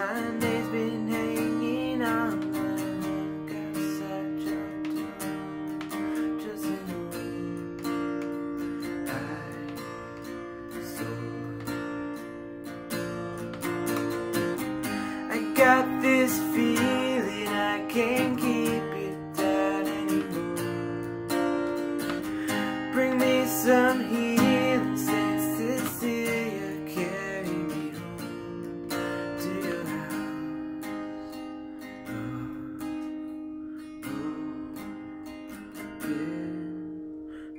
I've been hanging on. Just the I saw. I got this feeling I can't keep it down anymore. Bring me some heat.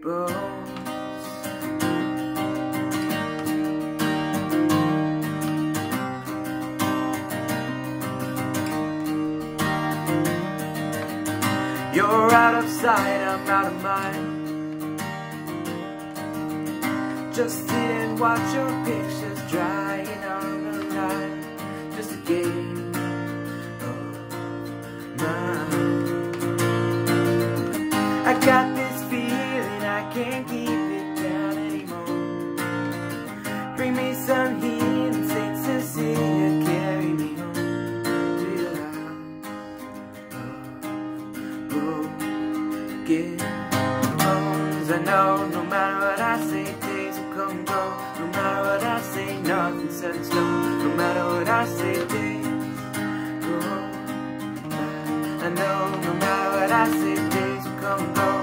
You're out of sight, I'm out of mind. Just sit and watch your pictures drying on the line. Just a game of mine. I got Bring me some healing, Saint Cecilia, carry me home to your house broken oh, bones. I know no matter what I say, days will come and go. No matter what I say, nothing's set in stone. No matter what I say, days go. I know no matter what I say, days will come and go.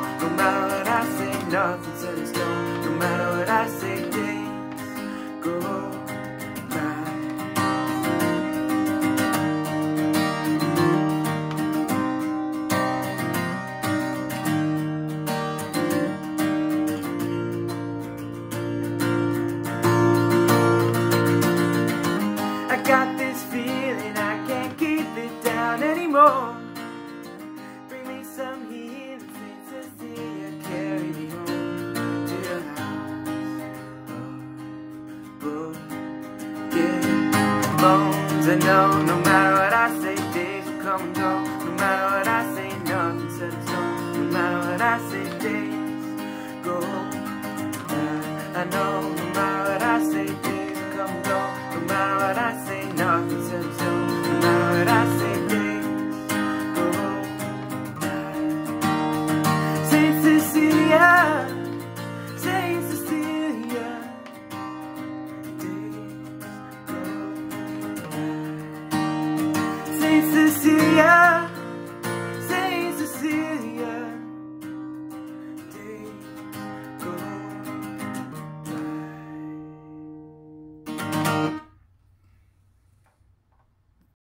Bones, I know no matter